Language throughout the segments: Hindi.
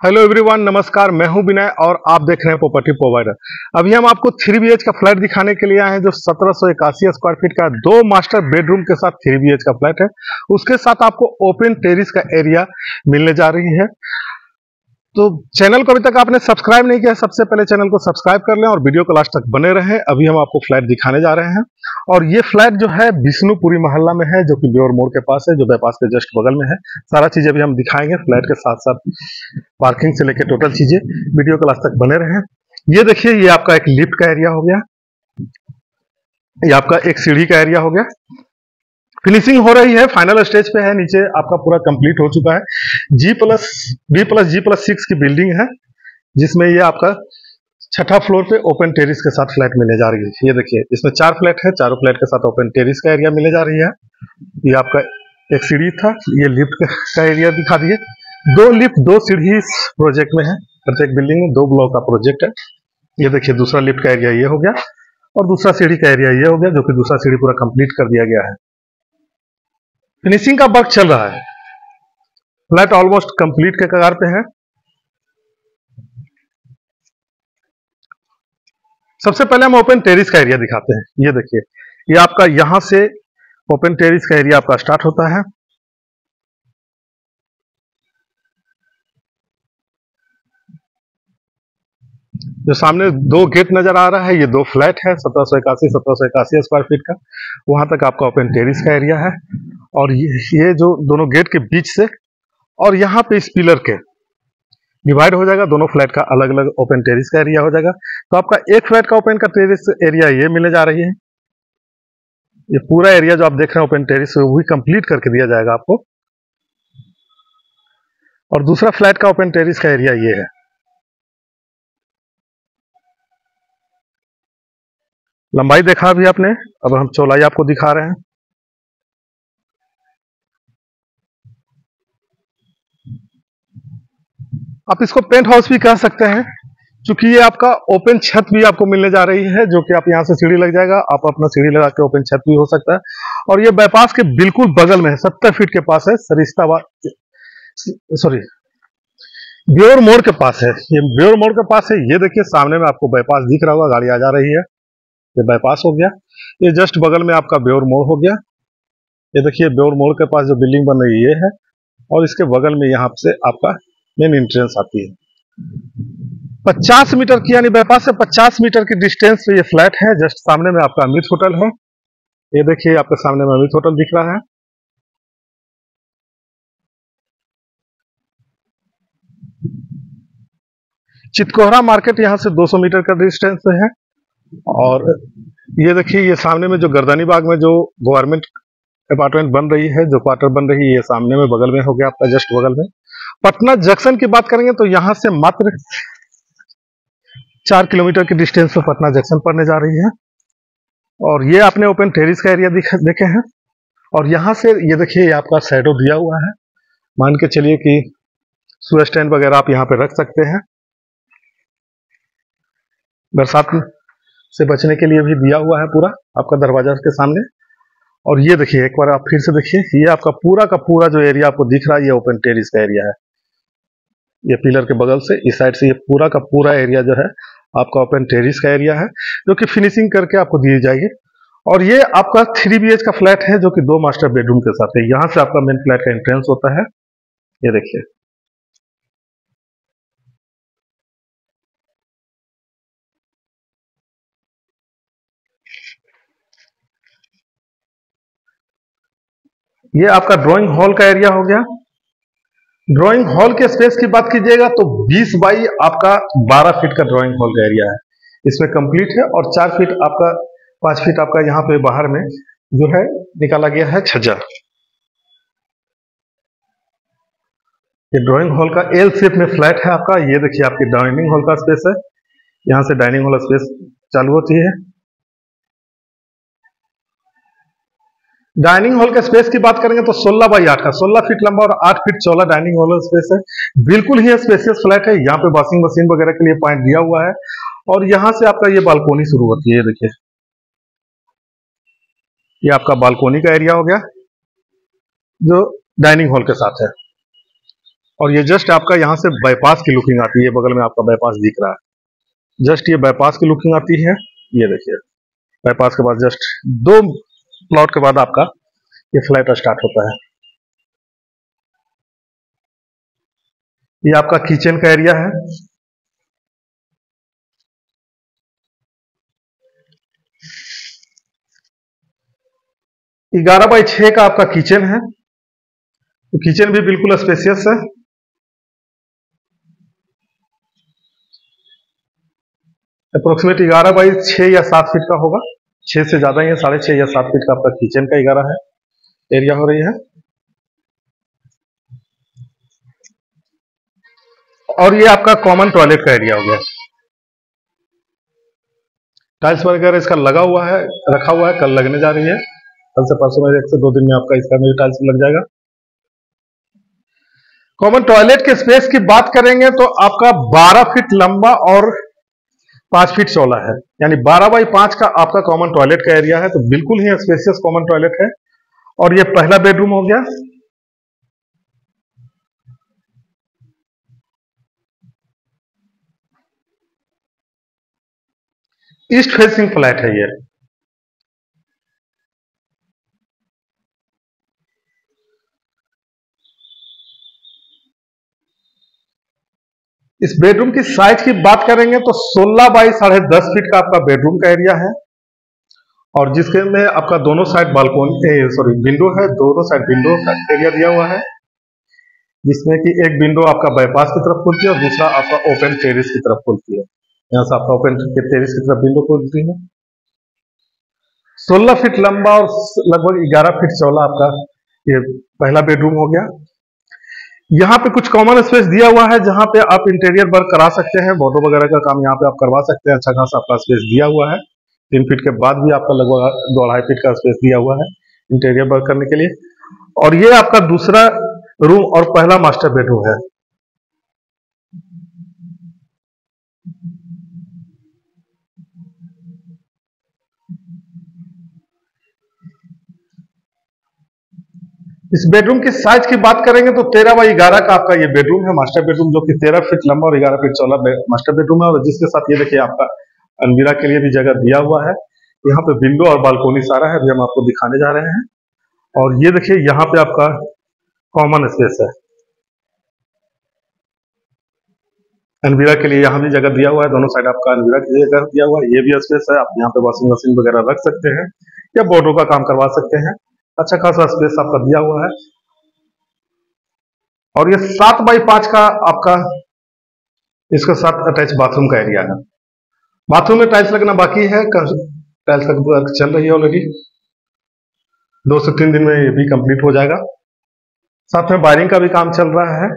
हेलो एवरीवन नमस्कार, मैं हूँ विनय और आप देख रहे हैं प्रॉपर्टी प्रोवाइडर अभी हम आपको थ्री बी का फ्लैट दिखाने के लिए आए हैं, जो सत्रह सौ इक्यासी स्क्वायर फीट का दो मास्टर बेडरूम के साथ थ्री बी का फ्लैट है। उसके साथ आपको ओपन टेरिस का एरिया मिलने जा रही है। तो चैनल को अभी तक आपने सब्सक्राइब नहीं किया सबसे पहले चैनल को सब्सक्राइब कर लें और वीडियो को लास्ट तक बने रहें। अभी हम आपको फ्लैट दिखाने जा रहे हैं। और ये फ्लैट जो है, विष्णुपुरी मोहल्ला में है, जो कि ब्योर मोड़ के पास है, जो बाईपास के जस्ट बगल में है। सारा चीज़ें अभी हम दिखाएँगे फ्लैट के साथ साथ पार्किंग से लेकर टोटल चीज़ें वीडियो को लास्ट तक बने रहे। ये देखिए, ये आपका एक लिफ्ट का एरिया हो गया। ये आपका एक सीढ़ी का एरिया हो गया। फिनिशिंग हो रही है फाइनल स्टेज पे है, नीचे आपका पूरा कंप्लीट हो चुका है। G plus B plus G plus six की बिल्डिंग है, जिसमें ये आपका छठा फ्लोर पे ओपन टेरिस के साथ फ्लैट मिलने जा रही है। ये देखिए, इसमें चार फ्लैट है, चारों फ्लैट के साथ ओपन टेरिस का एरिया मिलने जा रही है। ये आपका एक सीढ़ी था, ये लिफ्ट का एरिया दिखा दिए। दो लिफ्ट दो सीढ़ी इस प्रोजेक्ट में है। प्रत्येक बिल्डिंग में दो ब्लॉक का प्रोजेक्ट है। ये देखिए, दूसरा लिफ्ट का एरिया ये हो गया और दूसरा सीढ़ी का एरिया ये हो गया, जो कि दूसरा सीढ़ी पूरा कंप्लीट कर दिया गया है। फिनिशिंग का वर्क चल रहा है। फ्लैट ऑलमोस्ट कंप्लीट के कगार पे है। सबसे पहले हम ओपन टेरिस का एरिया दिखाते हैं। ये देखिए, ये आपका यहाँ से ओपन टेरिस का एरिया आपका स्टार्ट होता है। जो सामने दो गेट नज़र आ रहा है, ये दो फ्लैट है, सत्रह सौ इक्यासी, सत्रह सौ इक्यासी स्क्वायर फीट का। वहाँ तक आपका ओपन टेरिस का एरिया है। और ये, जो दोनों गेट के बीच से और यहाँ पे इस पिलर के डिवाइड हो जाएगा दोनों फ्लैट का अलग अलग ओपन टेरिस का एरिया हो जाएगा। तो आपका एक फ्लैट का ओपन का टेरिस एरिया ये मिलने जा रही है। ये पूरा एरिया जो आप देख रहे हैं ओपन टेरिस वो भी कंप्लीट करके दिया जाएगा आपको। और दूसरा फ्लैट का ओपन टेरिस का एरिया ये है। लंबाई देखा अभी आपने? अब हम चौलाई आपको दिखा रहे हैं। आप इसको पेंट हाउस भी कह सकते हैं, क्योंकि ये आपका ओपन छत भी आपको मिलने जा रही है, जो कि आप यहाँ से सीढ़ी लग जाएगा, आप अपना सीढ़ी लगा के ओपन छत भी हो सकता है। और ये बाईपास के बिल्कुल बगल में है, सत्तर फीट के पास है सरिस्ताबाद सॉरी ब्योर मोड़ के पास है। ये ब्योर मोड़ के पास है, ये देखिए, सामने में आपको बाईपास दिख रहा होगा, गाड़ी आ जा रही है। ये बाईपास हो गया। ये जस्ट बगल में आपका ब्योर मोड़ हो गया। ये देखिए ब्योर मोड़ के पास जो बिल्डिंग बन रही है ये है, और इसके बगल में यहाँ से आपका मेन एंट्रेंस आती है। 50 मीटर की यानी बाईपास से 50 मीटर की डिस्टेंस पे ये फ्लैट है। जस्ट सामने में आपका अमित होटल है। ये देखिए, आपके सामने में अमित होटल दिख रहा है। चितकोहरा मार्केट यहाँ से 200 मीटर का डिस्टेंस पे है। और ये देखिए, ये सामने में जो गर्दनी बाग में जो गवर्नमेंट अपार्टमेंट बन रही है, जो क्वार्टर बन रही है, ये सामने में बगल में हो गया आपका जस्ट बगल में। पटना जंक्शन की बात करेंगे तो यहाँ से मात्र चार किलोमीटर की डिस्टेंस पे पटना जंक्शन पड़ने जा रही है। और ये आपने ओपन टेरिस का एरिया देखे हैं। और यहाँ से ये देखिए आपका सैडो दिया हुआ है। मान के चलिए कि सू स्टैंड वगैरह आप यहाँ पे रख सकते हैं। बरसात से बचने के लिए भी दिया हुआ है पूरा, आपका दरवाज़ा के सामने। और ये देखिए, एक बार आप फिर से देखिए, ये आपका पूरा का पूरा जो एरिया आपको दिख रहा है, ये ओपन टेरिस का एरिया है। ये पिलर के बगल से, इस साइड से ये पूरा का पूरा एरिया जो है, आपका ओपन टेरिस का एरिया है, जो कि फिनिशिंग करके आपको दी जाएगी। और ये आपका थ्री बी का फ्लैट है, जो कि दो मास्टर बेडरूम के साथ है। यहाँ से आपका मेन फ्लैट का एंट्रेंस होता है। ये देखिए। ये आपका ड्राइंग हॉल का एरिया हो गया। ड्राइंग हॉल के स्पेस की बात कीजिएगा तो 20 बाई आपका 12 फीट का ड्राइंग हॉल का एरिया है। इसमें कंप्लीट है और 4 फीट आपका 5 फीट आपका यहाँ पे बाहर में जो है निकाला गया है छज्जा। ये ड्राइंग हॉल का एल शेप में फ्लैट है आपका। ये देखिए आपकी डाइनिंग हॉल का स्पेस है। यहाँ से डाइनिंग हॉल स्पेस चालू होती है। डाइनिंग हॉल के स्पेस की बात करेंगे तो 16 बाई 8 का 16 फीट लंबा और 8 फीट चौला डाइनिंग हॉल स्पेस है। बिल्कुल ही स्पेसियस फ्लैट है। यहाँ पे वॉशिंग मशीन वगैरह के लिए पॉइंट दिया हुआ है। और यहाँ से आपका ये बालकोनी शुरू होती है देखिए। ये आपका बालकोनी का एरिया हो गया, जो डाइनिंग हॉल के साथ है। और ये जस्ट आपका यहाँ से बाईपास की लुकिंग आती है। बगल में आपका बाईपास दिख रहा है। जस्ट ये बाईपास की लुकिंग आती है। ये देखिए। बाईपास के बाद जस्ट दो प्लॉट के बाद आपका ये फ्लैट स्टार्ट होता है। ये आपका किचन का एरिया है। ग्यारह बाई छह का आपका किचन है। तो किचन भी बिल्कुल स्पेसियस है। अप्रोक्सीमेट ग्यारह बाई छह या सात फीट का होगा। छह से ज़्यादा ही साढ़े छह या सात फीट का आपका किचन का ग्यारह है। एरिया हो रही है। और ये आपका कॉमन टॉयलेट का एरिया हो गया। टाइल्स वगैरह इसका लगा हुआ है, रखा हुआ है, कल लगने जा रही है। कल से परसों में एक से दो दिन में आपका इसका मेरे टाइल्स लग जाएगा। कॉमन टॉयलेट के स्पेस की बात करेंगे तो आपका 12 फीट लंबा और पाँच फीट चौला है। यानी बारह बाई पाँच का आपका कॉमन टॉयलेट का एरिया है तो बिल्कुल ही स्पेसियस कॉमन टॉयलेट है। और ये पहला बेडरूम हो गया। ईस्ट फेसिंग फ्लैट है ये। इस बेडरूम की साइज़ की बात करेंगे तो 16 बाई साढ़े दस फीट का आपका बेडरूम का एरिया है। और जिसके में आपका दोनों साइड बालकोनी सॉरी विंडो है, दोनों साइड विंडो का एरिया दिया हुआ है। जिसमें कि एक विंडो आपका बाईपास की तरफ़ खुलती है और दूसरा आपका ओपन टेरिस की तरफ़ खुलती है। यहाँ से आपका ओपन टेरिस की तरफ़ विंडो खुलती है। 16 फीट लंबा और लगभग 11 फीट चौला आपका ये पहला बेडरूम हो गया। यहाँ पे कुछ कॉमन स्पेस दिया हुआ है जहाँ पे आप इंटीरियर वर्क करा सकते हैं। बॉर्डर वगैरह का काम यहाँ पे आप करवा सकते हैं। अच्छा खासा आपका स्पेस दिया हुआ है। तीन फीट के बाद भी आपका लगभग दो अढ़ाई फीट का स्पेस दिया हुआ है इंटीरियर वर्क करने के लिए। और ये आपका दूसरा रूम और पहला मास्टर बेडरूम है। इस बेडरूम की साइज़ की बात करेंगे तो तेरह बाई ग्यारह का आपका ये बेडरूम है मास्टर बेडरूम जो कि तेरह फीट लंबा और ग्यारह फीट चौला मास्टर बेडरूम है और जिसके साथ ये देखिए आपका अलमीरा के लिए भी जगह दिया हुआ है। यहाँ पे विंडो और बालकोनी सारा है, अभी हम आपको दिखाने जा रहे हैं। और ये देखिए, यहाँ पे आपका कॉमन स्पेस है। अनवीरा के लिए यहाँ भी जगह दिया हुआ है, दोनों साइड आपका अनवीरा के लिए जगह दिया हुआ है। ये भी स्पेस है, आप यहाँ पे वॉशिंग मशीन वगैरह रख सकते हैं या बोर्डो का काम करवा सकते हैं। अच्छा खासा स्पेस आपका दिया हुआ है। और ये सात बाई पाँच का आपका, इसके साथ अटैच बाथरूम का एरिया है। बाथरूम में टाइल्स लगना बाकी है टाइल्स का चल रही है ऑलरेडी दो से तीन दिन में ये भी कंप्लीट हो जाएगा। साथ में वायरिंग का भी काम चल रहा है।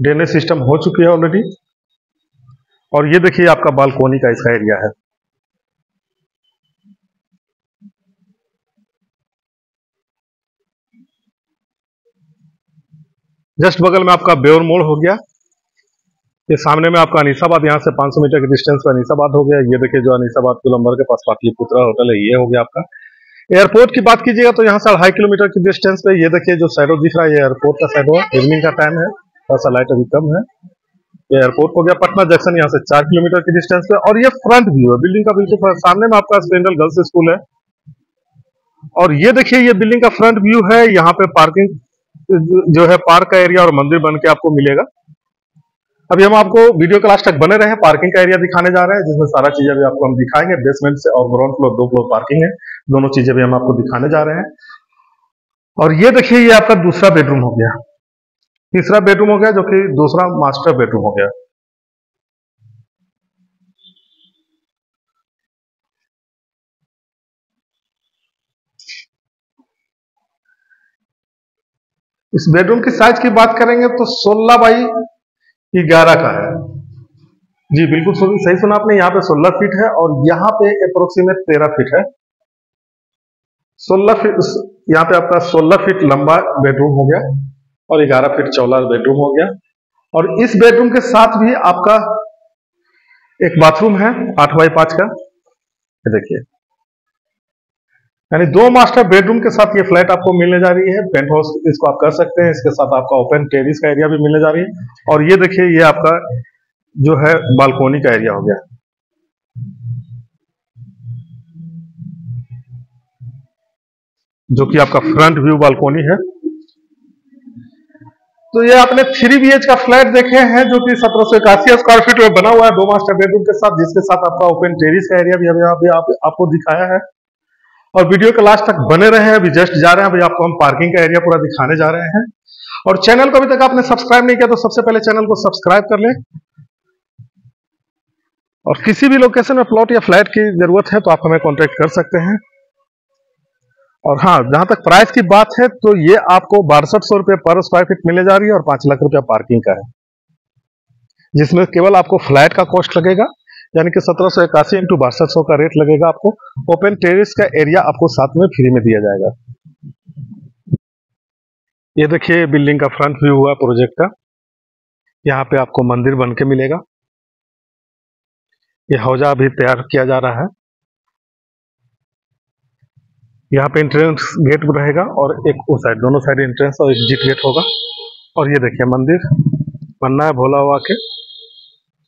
ड्रेनेज सिस्टम हो चुकी है ऑलरेडी और ये देखिए आपका बालकोनी का इसका एरिया है। जस्ट बगल में आपका बेवर मोड़ हो गया। ये सामने में आपका अनिसाबाद, यहाँ से 500 मीटर के डिस्टेंस पर अनिसाबाद हो गया। ये देखिए जो अनिसाबाद गोलंबर के पास पाटलिपुत्रा होटल है, ये हो गया आपका। एयरपोर्ट की बात कीजिएगा तो यहाँ से अढ़ाई किलोमीटर की डिस्टेंस पे, ये देखिए जो साइडो दिख रहा है, ये एयरपोर्ट का साइडो है। इवनिंग का टाइम है। थोड़ा सा लाइट अभी कम है। ये एयरपोर्ट हो गया पटना जंक्शन, यहाँ से चार किलोमीटर की डिस्टेंस पे और ये फ्रंट व्यू है। बिल्डिंग का बिल्कुल सामने में आपका स्पेंडल गर्ल्स स्कूल है। और ये देखिए, ये बिल्डिंग का फ्रंट व्यू है। यहाँ पे पार्किंग जो है पार्क का एरिया और मंदिर बन के आपको मिलेगा। अभी हम आपको वीडियो क्लास तक बने रहे पार्किंग का एरिया दिखाने जा रहे हैं, जिसमें सारा चीज़ें भी आपको हम दिखाएँगे। बेसमेंट से और ग्राउंड फ्लोर दो फ्लोर पार्किंग है, दोनों चीज़ें भी हम आपको दिखाने जा रहे हैं। और ये देखिए, ये आपका दूसरा बेडरूम हो गया। तीसरा बेडरूम हो गया, जो कि दूसरा मास्टर बेडरूम हो गया। इस बेडरूम की साइज़ की बात करेंगे तो 16 बाई ग्यारह का है। जी, बिल्कुल सही सुना आपने, यहाँ पे 16 फीट है और यहाँ पे अप्रोक्सीमेट 13 फीट है। 16 फीट यहाँ पे आपका 16 फीट लंबा बेडरूम हो गया और 11 फीट चौला बेडरूम हो गया। और इस बेडरूम के साथ भी आपका एक बाथरूम है, आठ बाई पाँच का। देखिए। यानी दो मास्टर बेडरूम के साथ ये फ्लैट आपको मिलने जा रही है। पेंट हाउस इसको आप कर सकते हैं। इसके साथ आपका ओपन टेरिस का एरिया भी मिलने जा रही है। और ये देखिए ये आपका जो है बालकोनी का एरिया हो गया। जो कि आपका फ्रंट व्यू बालकोनी है। तो ये आपने थ्री बीएच का फ्लैट देखे हैं जो कि सत्रह सौ इक्यासी स्क्वायर फीट में बना हुआ है दो मास्टर बेडरूम के साथ जिसके साथ आपका ओपन टेरिस का एरिया भी अभी आप, आप, आपको दिखाया है। और वीडियो के लास्ट तक बने रहे हैं, अभी जस्ट जा रहे हैं, अभी आपको हम पार्किंग का एरिया पूरा दिखाने जा रहे हैं। और चैनल को अभी तक आपने सब्सक्राइब नहीं किया तो सबसे पहले चैनल को सब्सक्राइब कर ले। और किसी भी लोकेशन में प्लॉट या फ्लैट की ज़रूरत है तो आप हमें कॉन्टेक्ट कर सकते हैं। और हाँ जहाँ तक प्राइस की बात है तो ये आपको बासठ सौ रुपये पर स्क्वायर फीट मिलने जा रही है और पाँच लाख रुपया पार्किंग का है। जिसमें केवल आपको फ्लैट का कॉस्ट लगेगा। यानी कि सत्रह सौ इक्यासी इंटू बासठ सौ का रेट लगेगा आपको। ओपन टेरिस का एरिया आपको साथ में फ्री में दिया जाएगा। ये देखिए बिल्डिंग का फ्रंट व्यू हुआ प्रोजेक्ट का। यहाँ पे आपको मंदिर बन के मिलेगा। ये हौजा अभी तैयार किया जा रहा है। यहाँ पे एंट्रेंस गेट रहेगा और एक उस साइड दोनों साइड एंट्रेंस और एक एग्जिट गेट होगा। और ये देखिए मंदिर। बनना है भोला हुआ के।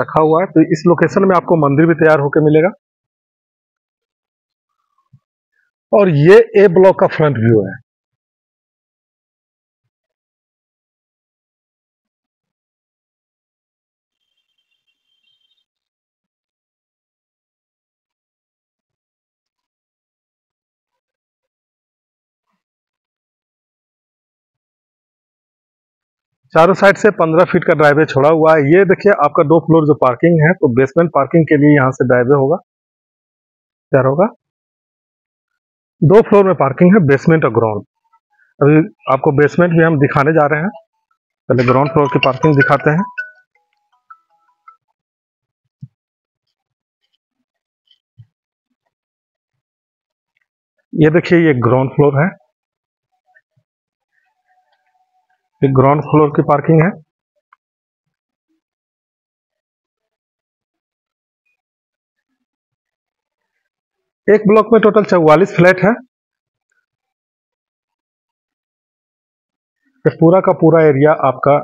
रखा हुआ है। तो इस लोकेशन में आपको मंदिर भी तैयार होकर मिलेगा। और ये ए ब्लॉक का फ्रंट व्यू है। चारों साइड से 15 फीट का ड्राइवे छोड़ा हुआ है। ये देखिए, आपका दो फ्लोर जो पार्किंग है तो बेसमेंट पार्किंग के लिए यहाँ से ड्राइवे होगा। क्या होगा? दो फ्लोर में पार्किंग है बेसमेंट और ग्राउंड अभी आपको बेसमेंट भी हम दिखाने जा रहे हैं। पहले ग्राउंड फ्लोर की पार्किंग दिखाते हैं। ये देखिए, ये ग्राउंड फ्लोर है। एक ग्राउंड फ्लोर की पार्किंग है। एक ब्लॉक में टोटल चौवालीस फ्लैट है। पूरा का पूरा एरिया आपका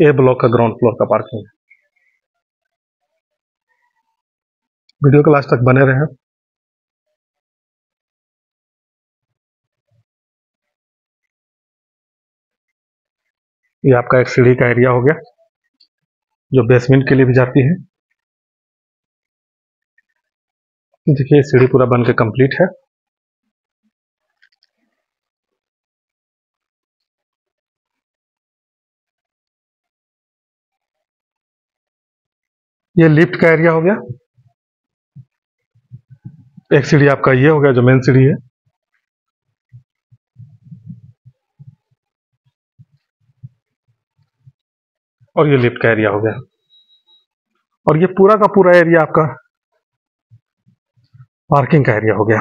ए ब्लॉक का ग्राउंड फ्लोर का पार्किंग है। वीडियो के लास्ट तक बने रहे। ये आपका एक सीढ़ी का एरिया हो गया, जो बेसमेंट के लिए भी जाती है। देखिए सीढ़ी पूरा बन के कंप्लीट है। ये लिफ्ट का एरिया हो गया। एक सीढ़ी आपका ये हो गया, जो मेन सीढ़ी है। और ये लिफ्ट का एरिया हो गया। और ये पूरा का पूरा एरिया आपका पार्किंग का एरिया हो गया।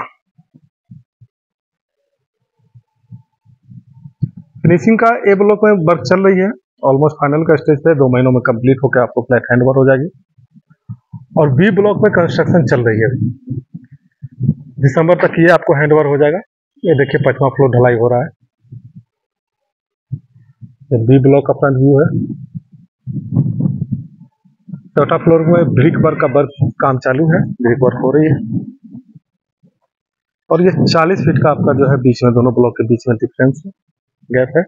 फिनिशिंग का ए ब्लॉक में वर्क चल रही है। ऑलमोस्ट फाइनल का स्टेज पे दो महीनों में कंप्लीट होकर आपको फ्लैट हैंड हो जाएगी। और बी ब्लॉक में कंस्ट्रक्शन चल रही है। दिसंबर तक ये आपको हैंड हो जाएगा। ये देखिए पचवा फ्लोर ढलाई हो रहा है। बी ब्लॉक का फ्रंट व्यू है। चौथा फ्लोर में ब्रिक वर्क का वर्क काम चालू है। ब्रिक वर्क हो रही है। और ये 40 फीट का आपका जो है बीच में दोनों ब्लॉक के बीच में डिफरेंस है गैप है।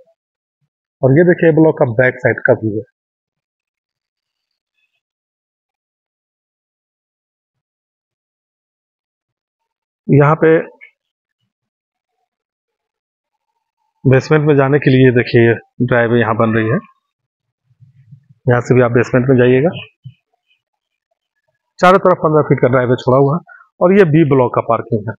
और ये देखिए ब्लॉक का बैक साइड का व्यू है। यहाँ पे बेसमेंट में जाने के लिए देखिए ड्राइव यहाँ बन रही है। यहाँ से भी आप बेसमेंट में जाइएगा। चारों तरफ़ पंद्रह फीट का ड्राइवे छोड़ा हुआ और ये बी ब्लॉक का पार्किंग है।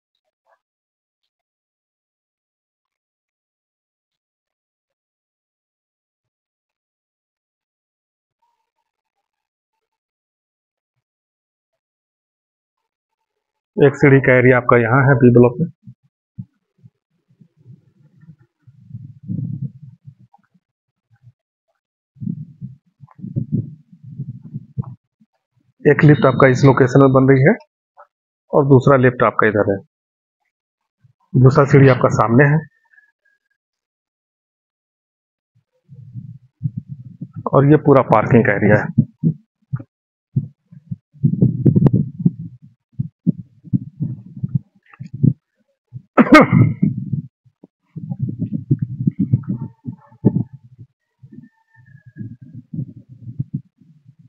एक सीढ़ी का एरिया आपका यहाँ है बी ब्लॉक में। एक लिफ्ट आपका इस लोकेशन में बन रही है और दूसरा लिफ्ट आपका इधर है। दूसरा सीढ़ी आपका सामने है। और ये पूरा पार्किंग का एरिया है।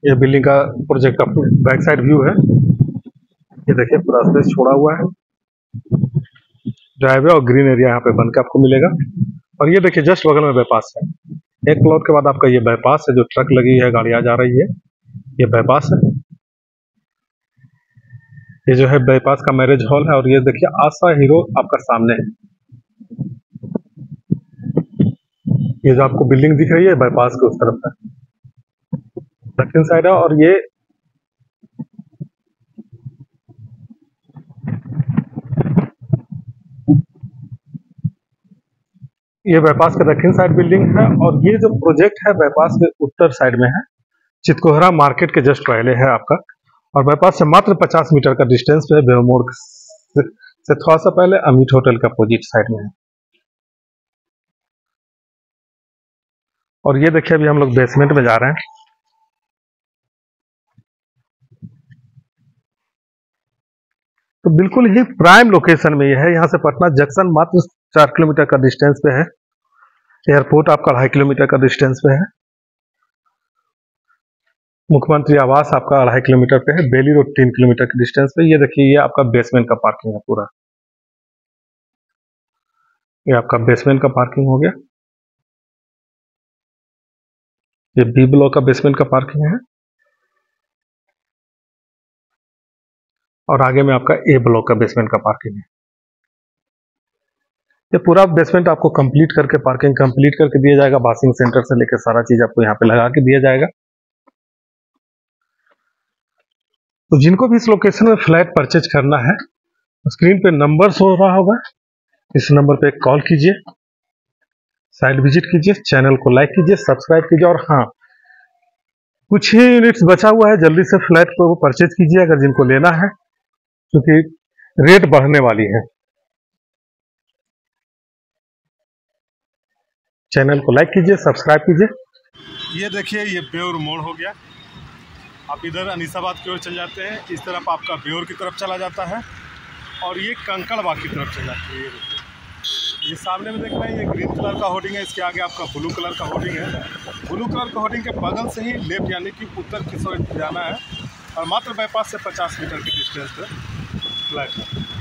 ये बिल्डिंग का प्रोजेक्ट का बैक साइड व्यू है। ये देखिए, पूरा स्पेस छोड़ा हुआ है। ड्राइवे और ग्रीन एरिया यहाँ पे बन के आपको मिलेगा। और ये देखिए, जस्ट बगल में बाईपास है। एक प्लॉट के बाद आपका ये बाईपास है, जो ट्रक लगी है गाड़ी आ जा रही है। ये बाईपास है। ये जो है बाईपास का मैरिज हॉल है, और ये देखिए, आशा हीरो आपका सामने है। ये जो आपको बिल्डिंग दिख रही है बाईपास के उस तरफ़ है। दक्षिण साइड है और ये ये बाईपास के दक्षिण साइड बिल्डिंग है और ये जो प्रोजेक्ट है बाईपास के उत्तर साइड में है। चितकोहरा मार्केट के जस्ट पहले है आपका। और बाईपास से मात्र 50 मीटर का डिस्टेंस पे मोड़ से, से थोड़ा सा पहले अमित होटल का अपोजिट साइड में है। और ये देखिए अभी हम लोग बेसमेंट में जा रहे हैं। तो बिल्कुल ही प्राइम लोकेशन में यह है। यहाँ से पटना जंक्शन मात्र चार किलोमीटर का डिस्टेंस पे है। एयरपोर्ट आपका अढ़ाई किलोमीटर का डिस्टेंस पे है। मुख्यमंत्री आवास आपका अढ़ाई किलोमीटर पे है। बेली रोड तीन किलोमीटर के डिस्टेंस पे। ये देखिए, ये आपका बेसमेंट का पार्किंग है पूरा। ये आपका बेसमेंट का पार्किंग हो गया। ये बी ब्लॉक का बेसमेंट का पार्किंग है। और आगे में आपका ए ब्लॉक का बेसमेंट का पार्किंग है। ये पूरा बेसमेंट आपको कंप्लीट करके पार्किंग कंप्लीट करके दिया जाएगा। बासिंग सेंटर से लेकर सारा चीज़ आपको यहाँ पे लगा के दिया जाएगा। तो जिनको भी इस लोकेशन में फ्लैट परचेज करना है स्क्रीन पे नंबर हो रहा होगा। इस नंबर पे कॉल कीजिए। साइट विज़िट कीजिए चैनल को लाइक कीजिए सब्सक्राइब कीजिए और हाँ कुछ ही यूनिट्स बचा हुआ है। जल्दी से फ्लैट को परचेज कीजिए अगर जिनको लेना है। क्योंकि रेट बढ़ने वाली है। चैनल को लाइक कीजिए सब्सक्राइब कीजिए। ये देखिए, ये बेउर मोड़ हो गया। आप इधर अनीसाबाद की ओर चल जाते हैं। इस तरफ़ आपका बेउर की तरफ़ चला जाता है और ये कंकड़बाग की तरफ़ चल जाती है। ये देखिए। ये सामने में देख रहे हैं, ये ग्रीन कलर का होर्डिंग है। इसके आगे आपका ब्लू कलर का होर्डिंग है। ब्लू कलर का होर्डिंग के बगल से ही लेफ़्ट, यानी कि उत्तर की ओर जाना है और मात्र बाईपास से 50 मीटर के डिस्टेंस पर फ्लैट है